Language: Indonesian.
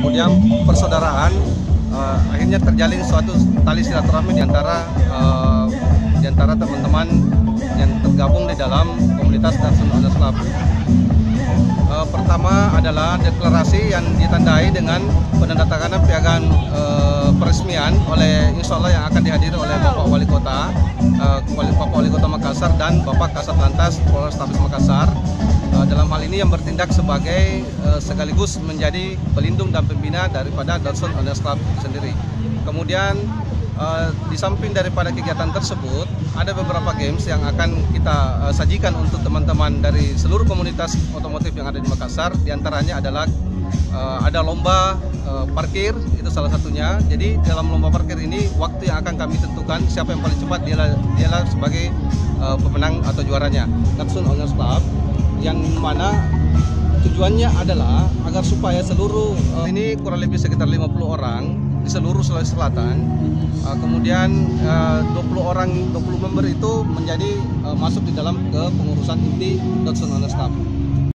kemudian persaudaraan uh, akhirnya terjalin suatu tali silaturahmi di antara uh, di antara teman-teman yang tergabung di dalam komunitas Darsun Club. Uh, pertama adalah deklarasi yang ditandai dengan penandatanganan piagam uh, peresmian oleh Insya Allah yang akan dihadiri oleh Bapak Wali Kota, uh, Bapak Wali Kota Makassar dan Bapak Kasat Lantas Polrestabes Makassar. Uh, dalam hal ini yang bertindak sebagai uh, sekaligus menjadi pelindung dan pembina daripada Darsun Onas Club sendiri. Kemudian uh, di samping daripada kegiatan tersebut ada beberapa games yang akan kita uh, sajikan untuk teman-teman dari seluruh komunitas otomotif yang ada di Makassar Di antaranya adalah uh, ada lomba uh, parkir itu salah satunya jadi dalam lomba parkir ini waktu yang akan kami tentukan siapa yang paling cepat dialah dialah sebagai uh, pemenang atau juaranya Natsun Owners Club yang mana tujuannya adalah agar supaya seluruh uh, ini kurang lebih sekitar 50 orang di seluruh Sulawesi Selatan. Kemudian uh, 20 orang 20 member itu menjadi masuk di dalam ke pengurusan inti Dotson Honor Staff.